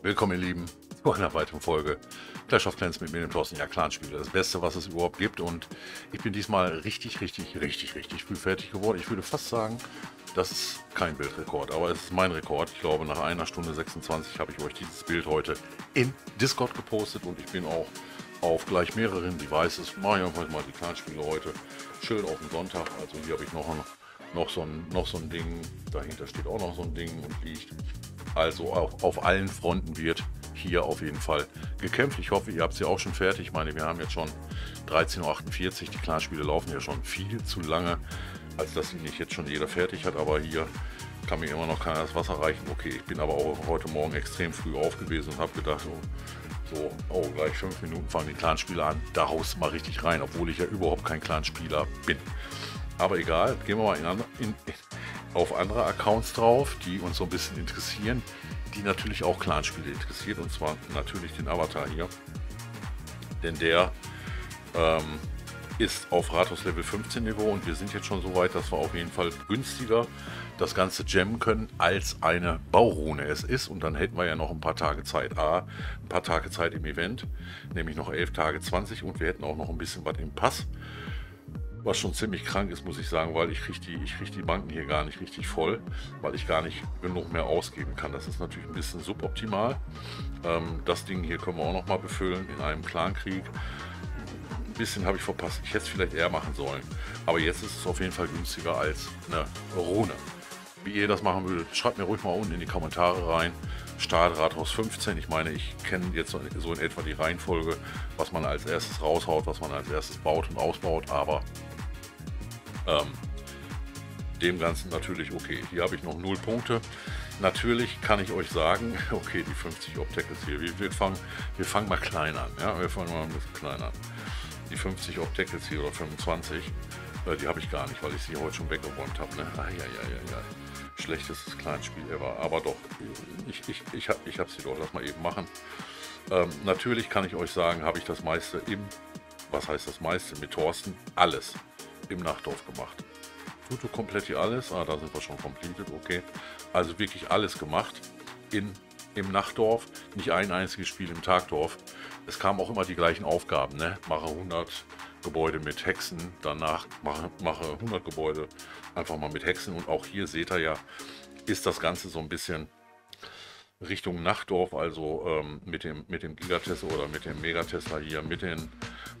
Willkommen, ihr Lieben, zu einer weiteren Folge Clash of Clans mit mir, dem Thorsten. Ja, Clanspiele, das Beste, was es überhaupt gibt. Und ich bin diesmal richtig, richtig, richtig, richtig früh fertig geworden. Ich würde fast sagen, das ist kein Bildrekord, aber es ist mein Rekord. Ich glaube, nach einer Stunde 26 habe ich euch dieses Bild heute in Discord gepostet und ich bin auch auf gleich mehreren Devices. Mache ich einfach mal die Clanspiele heute. Schön auf den Sonntag. Also hier habe ich noch, noch, so ein, noch so ein Ding. Dahinter steht auch noch so ein Ding und liegt. Also auf, auf allen Fronten wird hier auf jeden Fall gekämpft. Ich hoffe, ihr habt sie auch schon fertig. Ich meine, wir haben jetzt schon 13.48 Uhr. Die Clanspiele laufen ja schon viel zu lange, als dass sie nicht jetzt schon jeder fertig hat. Aber hier kann mir immer noch keiner das Wasser reichen. Okay, ich bin aber auch heute Morgen extrem früh auf gewesen und habe gedacht, so, so, oh, gleich fünf Minuten fangen die Clanspiele an. Da haust mal richtig rein, obwohl ich ja überhaupt kein Clanspieler bin. Aber egal, gehen wir mal in, in, auf andere Accounts drauf, die uns so ein bisschen interessieren, die natürlich auch Clanspiele interessiert und zwar natürlich den Avatar hier. Denn der ähm, ist auf Rathaus Level 15 Niveau und wir sind jetzt schon so weit, dass wir auf jeden Fall günstiger das Ganze gemmen können, als eine Baurune es ist. Und dann hätten wir ja noch ein paar Tage Zeit. A, ein paar Tage Zeit im Event, nämlich noch 11 Tage 20 und wir hätten auch noch ein bisschen was im Pass was schon ziemlich krank ist, muss ich sagen, weil ich kriege die, krieg die Banken hier gar nicht richtig voll, weil ich gar nicht genug mehr ausgeben kann. Das ist natürlich ein bisschen suboptimal. Ähm, das Ding hier können wir auch noch mal befüllen in einem Clankrieg. Ein bisschen habe ich verpasst. Ich hätte es vielleicht eher machen sollen. Aber jetzt ist es auf jeden Fall günstiger als eine Rune. Wie ihr das machen würdet, schreibt mir ruhig mal unten in die Kommentare rein. Stahlrathaus 15. Ich meine, ich kenne jetzt so in etwa die Reihenfolge, was man als erstes raushaut, was man als erstes baut und ausbaut, aber ähm, dem Ganzen natürlich okay. Hier habe ich noch 0 Punkte. Natürlich kann ich euch sagen, okay, die 50 Obstacles hier, wir, wir, fangen, wir fangen mal klein an. Ja? Wir fangen mal ein bisschen klein an. Die 50 Obstacles hier oder 25, äh, die habe ich gar nicht, weil ich sie heute schon weggeräumt habe. Ne? Ah, ja, ja, ja, ja. Schlechtestes Kleinspiel ever. Aber doch, ich, ich, ich habe ich hab sie doch, lass mal eben machen. Ähm, natürlich kann ich euch sagen, habe ich das meiste im, was heißt das meiste, mit Thorsten, alles im Nachtdorf gemacht. Tutu komplett hier alles. Ah, da sind wir schon completed, okay. Also wirklich alles gemacht in, im Nachtdorf. Nicht ein einziges Spiel im Tagdorf. Es kamen auch immer die gleichen Aufgaben, ne? Mache 100 Gebäude mit Hexen, danach mache, mache 100 Gebäude einfach mal mit Hexen. Und auch hier seht ihr ja, ist das Ganze so ein bisschen Richtung Nachtdorf, also ähm, mit dem, mit dem Gigatesla oder mit dem Megatesla hier, mit den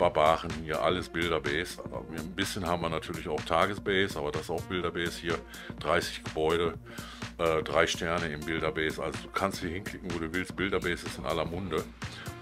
Barbaren hier, alles Bilderbase. Ein bisschen haben wir natürlich auch Tagesbase, aber das ist auch Bilderbase hier. 30 Gebäude, äh, drei Sterne im Bilderbase. Also du kannst hier hinklicken, wo du willst. Bilderbase ist in aller Munde.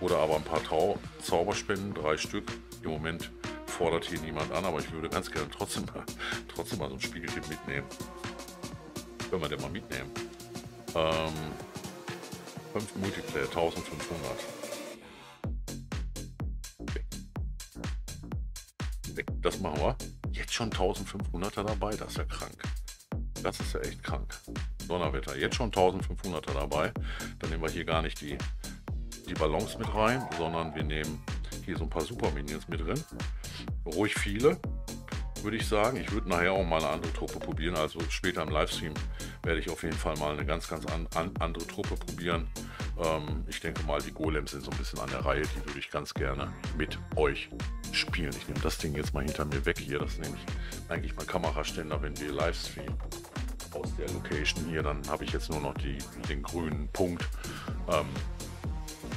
Oder aber ein paar Trau Zauberspenden, drei Stück. Im Moment fordert hier niemand an, aber ich würde ganz gerne trotzdem mal, trotzdem mal so ein Spiegeltipp mitnehmen. Können wir den mal mitnehmen? Ähm, 5 Multiplayer, 1500. Das machen wir. Jetzt schon 1500er dabei, das ist ja krank. Das ist ja echt krank. Donnerwetter, jetzt schon 1500er dabei. Dann nehmen wir hier gar nicht die, die Ballons mit rein, sondern wir nehmen hier so ein paar Super Minions mit drin. Ruhig viele, würde ich sagen. Ich würde nachher auch mal eine andere Truppe probieren. Also später im Livestream werde ich auf jeden Fall mal eine ganz, ganz an, an, andere Truppe probieren. Ähm, ich denke mal, die Golems sind so ein bisschen an der Reihe. Die würde ich ganz gerne mit euch spielen. Ich nehme das Ding jetzt mal hinter mir weg hier. Das ist nämlich eigentlich mein Kameraständer, wenn wir Livestream aus der Location hier. Dann habe ich jetzt nur noch die, den grünen Punkt, ähm,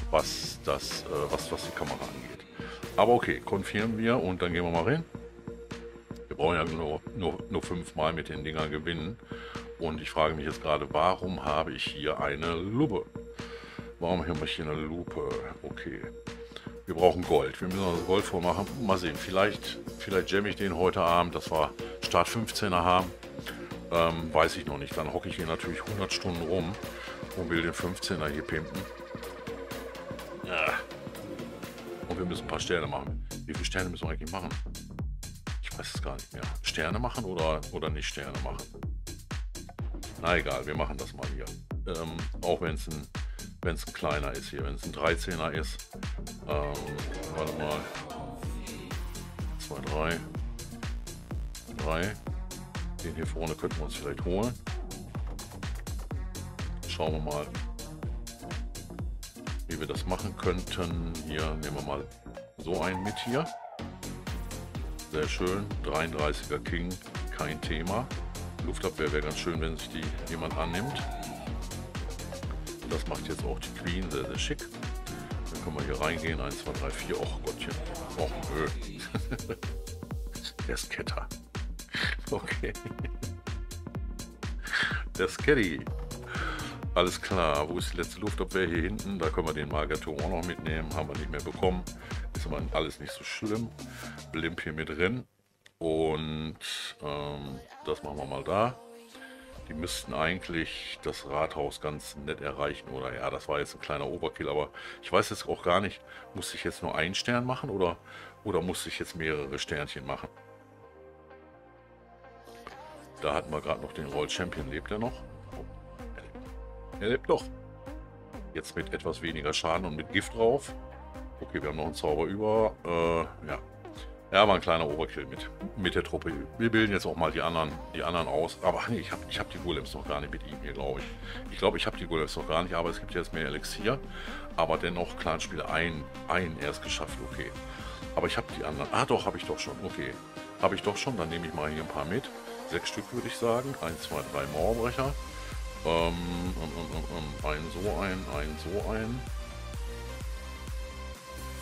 was, das, äh, was, was die Kamera angeht. Aber okay, konfirmieren wir und dann gehen wir mal rein. Wir brauchen ja nur, nur, nur fünfmal mit den Dingern gewinnen. Und ich frage mich jetzt gerade, warum habe ich hier eine Lupe? Warum haben wir hier eine Lupe? Okay. Wir brauchen Gold. Wir müssen also Gold vormachen. Mal sehen. Vielleicht, vielleicht jamme ich den heute Abend, dass wir Start 15er haben. Ähm, weiß ich noch nicht. Dann hocke ich hier natürlich 100 Stunden rum und will den 15er hier pimpen. Ja. Und wir müssen ein paar Sterne machen. Wie viele Sterne müssen wir eigentlich machen? Ich weiß es gar nicht mehr. Sterne machen oder, oder nicht Sterne machen? Na egal, wir machen das mal hier. Ähm, auch wenn es ein, ein kleiner ist hier, wenn es ein 13er ist. Ähm, warte mal. 2, 3. 3. Den hier vorne könnten wir uns vielleicht holen. Schauen wir mal. wie wir das machen könnten. Hier nehmen wir mal so einen mit hier. Sehr schön. 33er King, kein Thema. Luftabwehr wäre ganz schön, wenn sich die jemand annimmt. Das macht jetzt auch die Queen sehr, sehr schick. Dann können wir hier reingehen. 1, 2, 3, 4. Och Gottchen. Och nö. Der Scatter. Okay. Der Sketty. Alles klar. Wo ist die letzte Luftabwehr? Hier hinten. Da können wir den Margator auch noch mitnehmen. Haben wir nicht mehr bekommen. Ist aber alles nicht so schlimm. Blimp hier mit drin. Und ähm, das machen wir mal da. Die müssten eigentlich das Rathaus ganz nett erreichen. Oder ja, das war jetzt ein kleiner Overkill. Aber ich weiß jetzt auch gar nicht, muss ich jetzt nur einen Stern machen oder, oder muss ich jetzt mehrere Sternchen machen? Da hatten wir gerade noch den Roll Champion. Lebt er noch? Oh, er lebt noch. Jetzt mit etwas weniger Schaden und mit Gift drauf. Okay, wir haben noch einen Zauber über. Äh, ja. Ja, war ein kleiner Overkill mit, mit der Truppe. Wir bilden jetzt auch mal die anderen, die anderen aus. Aber ich habe ich hab die Golems noch gar nicht mit ihm hier, glaube ich. Ich glaube, ich habe die Golems noch gar nicht, aber es gibt jetzt mehr Elixier. Aber dennoch, Clanspiel ein, ein erst geschafft, okay. Aber ich habe die anderen. Ah, doch, habe ich doch schon. Okay. Habe ich doch schon. Dann nehme ich mal hier ein paar mit. Sechs Stück würde ich sagen. Eins, zwei, drei Mauerbrecher. Ähm, um, um, um, ein so ein, ein so ein.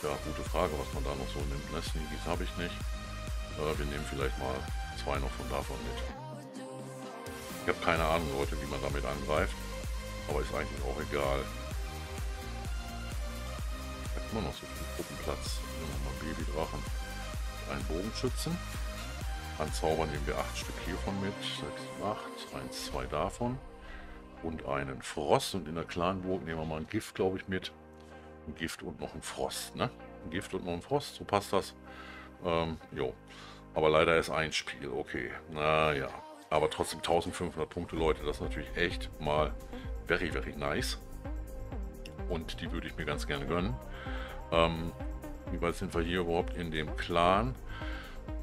Ja, gute Frage, was man da noch so nimmt. Ne, Sneakies habe ich nicht. Äh, wir nehmen vielleicht mal zwei noch von davon mit. Ich habe keine Ahnung, Leute, wie man damit angreift. Aber ist eigentlich auch egal. Hat immer noch so viel Gruppenplatz. Nehmen wir mal Babydrachen. Ein Bogenschützen. An Zauber nehmen wir acht Stück hiervon mit. 6, 8, 1, 2 davon. Und einen Frost. Und in der Clanburg nehmen wir mal ein Gift, glaube ich, mit ein Gift und noch ein Frost, ne? Ein Gift und noch ein Frost, so passt das. Ähm, jo. Aber leider ist ein Spiel, okay. Naja. Aber trotzdem 1500 Punkte, Leute, das ist natürlich echt mal very, very nice. Und die würde ich mir ganz gerne gönnen. Ähm, wie weit sind wir hier überhaupt in dem Clan?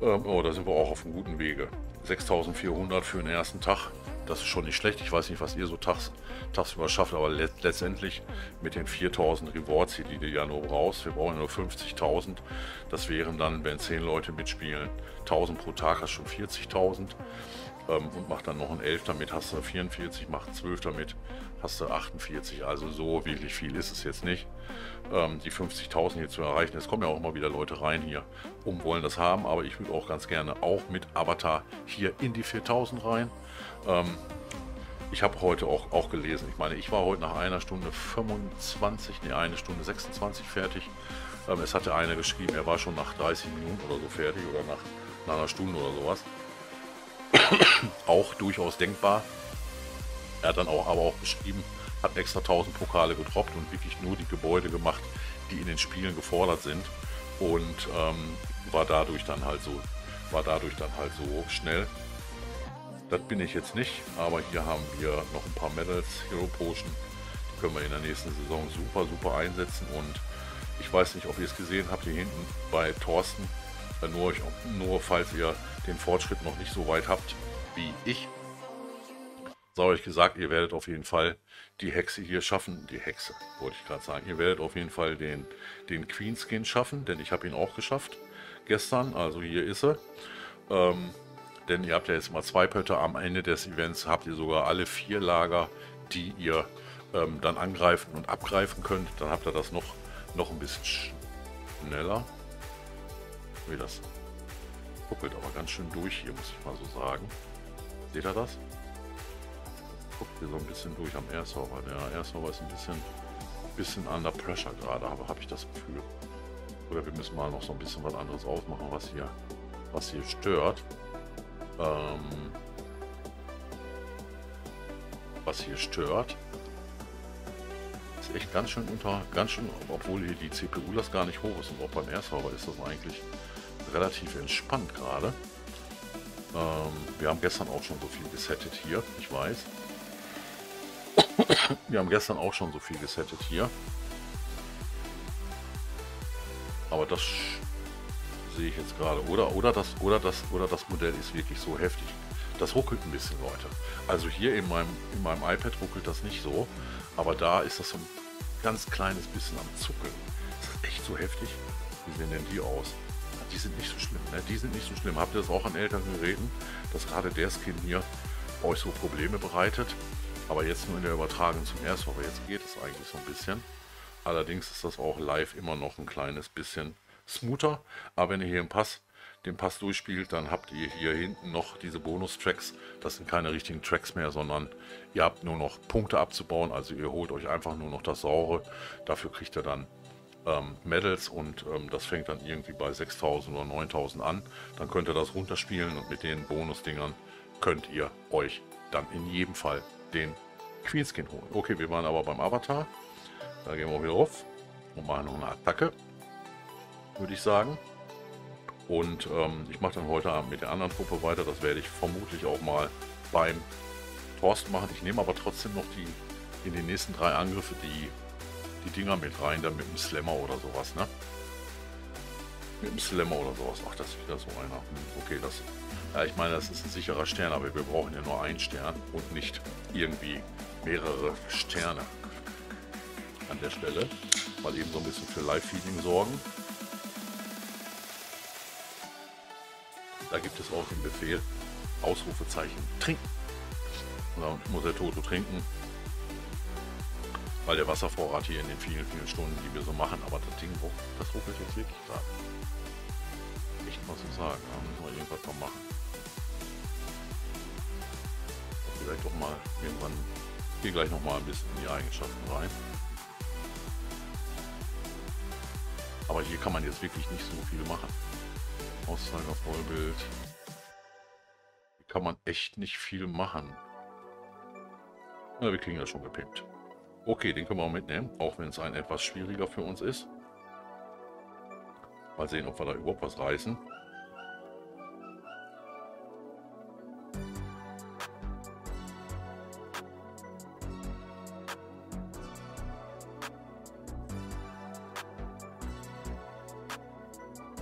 Ähm, oh, da sind wir auch auf einem guten Wege. 6400 für den ersten Tag das ist schon nicht schlecht. Ich weiß nicht, was ihr so tags, tagsüber schafft, aber let letztendlich mit den 4000 Rewards die du ja nur brauchst, wir brauchen nur 50.000. Das wären dann, wenn 10 Leute mitspielen, 1000 pro Tag, hast schon 40.000. Ähm, und macht dann noch ein 11 damit, hast du 44, macht 12 damit, hast du 48. Also so wirklich viel ist es jetzt nicht, ähm, die 50.000 hier zu erreichen. Es kommen ja auch immer wieder Leute rein hier und wollen das haben, aber ich würde auch ganz gerne auch mit Avatar hier in die 4000 rein. Ähm, ich habe heute auch, auch gelesen, ich meine, ich war heute nach einer Stunde 25, ne, eine Stunde 26 fertig. Ähm, es hatte einer geschrieben, er war schon nach 30 Minuten oder so fertig oder nach, nach einer Stunde oder sowas. Auch durchaus denkbar. Er hat dann auch aber auch geschrieben, hat extra 1000 Pokale gedroppt und wirklich nur die Gebäude gemacht, die in den Spielen gefordert sind und ähm, war dadurch dann halt so war dadurch dann halt so schnell. Das bin ich jetzt nicht, aber hier haben wir noch ein paar Medals, Hero Potion. Die können wir in der nächsten Saison super, super einsetzen. Und ich weiß nicht, ob ihr es gesehen habt, hier hinten bei Thorsten. Nur, nur falls ihr den Fortschritt noch nicht so weit habt wie ich. Sei euch gesagt, ihr werdet auf jeden Fall die Hexe hier schaffen. Die Hexe, wollte ich gerade sagen. Ihr werdet auf jeden Fall den, den Queen Skin schaffen, denn ich habe ihn auch geschafft gestern. Also hier ist er. Ähm, denn ihr habt ja jetzt mal zwei Pötte am Ende des Events, habt ihr sogar alle vier Lager, die ihr ähm, dann angreifen und abgreifen könnt. Dann habt ihr das noch, noch ein bisschen schneller. Wie das ruckelt aber ganz schön durch hier, muss ich mal so sagen. Seht ihr das? Guckt hier so ein bisschen durch am Airserver. Der Airserver ist ein bisschen, bisschen under pressure gerade, aber habe ich das Gefühl. Oder wir müssen mal noch so ein bisschen was anderes aufmachen, was hier, was hier stört. Ähm, was hier stört, ist echt ganz schön unter, ganz schön, obwohl hier die CPU das gar nicht hoch ist und auch beim R-Server ist das eigentlich relativ entspannt gerade. Ähm, wir haben gestern auch schon so viel gesettet hier, ich weiß. wir haben gestern auch schon so viel gesettet hier. Aber das sehe ich jetzt gerade. Oder, oder, das, oder, das, oder das Modell ist wirklich so heftig. Das ruckelt ein bisschen, Leute. Also hier in meinem, in meinem iPad ruckelt das nicht so. Aber da ist das so ein ganz kleines bisschen am Zuckeln. Das ist echt so heftig. Wie sehen denn die aus? Die sind nicht so schlimm, ne? Die sind nicht so schlimm. Habt ihr das auch an älteren Geräten, dass gerade der Skin hier euch so Probleme bereitet? Aber jetzt nur in der Übertragung zum ersten aber jetzt geht es eigentlich so ein bisschen. Allerdings ist das auch live immer noch ein kleines bisschen smoother. Aber wenn ihr hier im Pass den Pass durchspielt, dann habt ihr hier hinten noch diese Bonus-Tracks. Das sind keine richtigen Tracks mehr, sondern ihr habt nur noch Punkte abzubauen. Also ihr holt euch einfach nur noch das Saure. Dafür kriegt ihr dann ähm, Medals und ähm, das fängt dann irgendwie bei 6000 oder 9000 an. Dann könnt ihr das runterspielen und mit den Bonusdingern könnt ihr euch dann in jedem Fall den Queenskin holen. Okay, wir waren aber beim Avatar. Da gehen wir wieder auf und machen noch eine Attacke, würde ich sagen. Und ähm, ich mache dann heute Abend mit der anderen Truppe weiter. Das werde ich vermutlich auch mal beim Thorsten machen. Ich nehme aber trotzdem noch die in den nächsten drei Angriffe die, die Dinger mit rein, dann mit dem Slammer oder sowas, ne? Mit dem Slammer oder sowas. Ach, das ist wieder so einer. Hm, okay, das. Ja, ich meine, das ist ein sicherer Stern, aber wir brauchen ja nur einen Stern und nicht irgendwie mehrere Sterne an der Stelle. Mal eben so ein bisschen für Live-Feeding sorgen. Da gibt es auch den Befehl Ausrufezeichen trinken. Und dann muss der Toto trinken, weil der Wasservorrat hier in den vielen, vielen Stunden, die wir so machen, aber das Ding, das ruckelt jetzt wirklich da. Echt mal so sagen, da müssen wir irgendwas noch machen. Vielleicht doch mal irgendwann hier gleich noch mal ein bisschen in die Eigenschaften rein. Aber hier kann man jetzt wirklich nicht so viel machen. Auszeiger Vollbild. Hier kann man echt nicht viel machen. Na, wir kriegen das schon gepimpt. Okay, den können wir auch mitnehmen, auch wenn es ein etwas schwieriger für uns ist. Mal sehen, ob wir da überhaupt was reißen.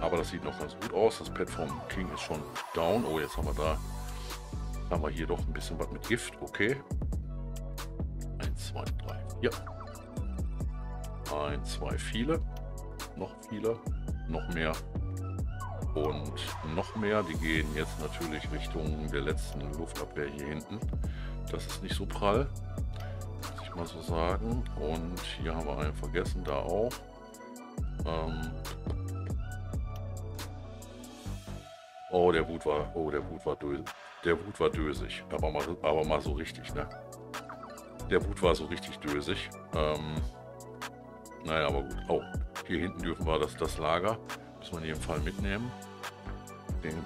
Aber das sieht noch ganz gut aus. Das Pad vom King ist schon down. Oh, jetzt haben wir da haben wir hier doch ein bisschen was mit Gift. Okay. 1, 2, 3, 4. 1, 2, viele. Noch viele. Noch mehr. Und noch mehr. Die gehen jetzt natürlich Richtung der letzten Luftabwehr hier hinten. Das ist nicht so prall. Muss ich mal so sagen. Und hier haben wir einen vergessen. Da auch. Ähm, Oh, der Wut war, oh, der Wut war dösig. Der Wut war dösig, aber mal, aber mal so richtig, ne? Der Wut war so richtig dösig. Ähm, naja, aber gut. Oh, hier hinten dürfen wir das, das Lager. Müssen wir in jedem Fall mitnehmen.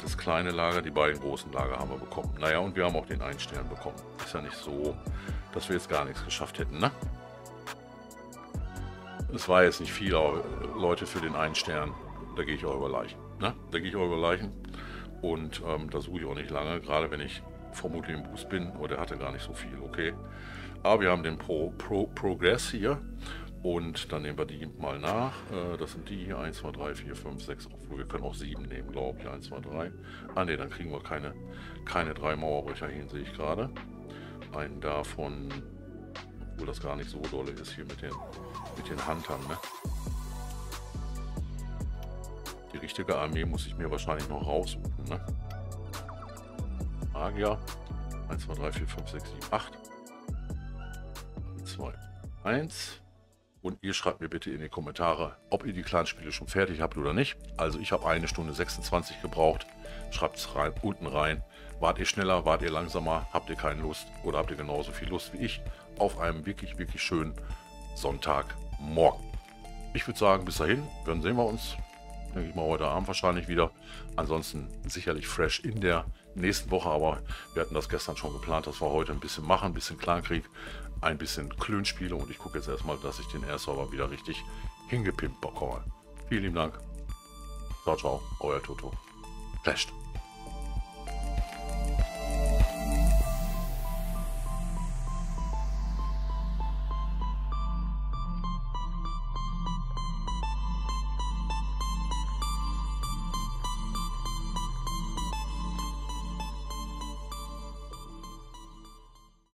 Das kleine Lager, die beiden großen Lager haben wir bekommen. Naja, und wir haben auch den einen Stern bekommen. Ist ja nicht so, dass wir jetzt gar nichts geschafft hätten, ne? Es war jetzt nicht viel, aber Leute für den einen Stern, da gehe ich auch über Leichen. Ne? Da gehe ich auch über Leichen. Und ähm, da suche ich auch nicht lange, gerade wenn ich vermutlich im Boost bin. Oder der hatte gar nicht so viel, okay. Aber wir haben den Pro, Pro Progress hier. Und dann nehmen wir die mal nach. Äh, das sind die hier. 1, 2, 3, 4, 5, 6. Obwohl wir können auch 7 nehmen, glaube ich. 1, 2, 3. Ah ne, dann kriegen wir keine, keine drei Mauerbrücher hin, sehe ich gerade. Einen davon, obwohl das gar nicht so dolle ist hier mit den, mit den Huntern, ne? Die richtige Armee muss ich mir wahrscheinlich noch raussuchen. Ne? Magier. 1, 2, 3, 4, 5, 6, 7, 8. 2, 1. Und ihr schreibt mir bitte in die Kommentare, ob ihr die Clanspiele schon fertig habt oder nicht. Also ich habe eine Stunde 26 gebraucht. Schreibt es rein, unten rein. Wart ihr schneller, wart ihr langsamer, habt ihr keine Lust oder habt ihr genauso viel Lust wie ich auf einem wirklich, wirklich schönen Sonntagmorgen. Ich würde sagen, bis dahin, dann sehen wir uns denke ich mal heute Abend wahrscheinlich wieder. Ansonsten sicherlich fresh in der nächsten Woche, aber wir hatten das gestern schon geplant, dass wir heute ein bisschen machen, ein bisschen Clankrieg, ein bisschen Klönspiele und ich gucke jetzt erstmal, dass ich den Air-Server wieder richtig hingepimpt bekomme. Vielen lieben Dank. Ciao, ciao, euer Toto. Flasht.